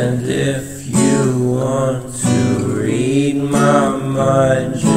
And if you want to read my mind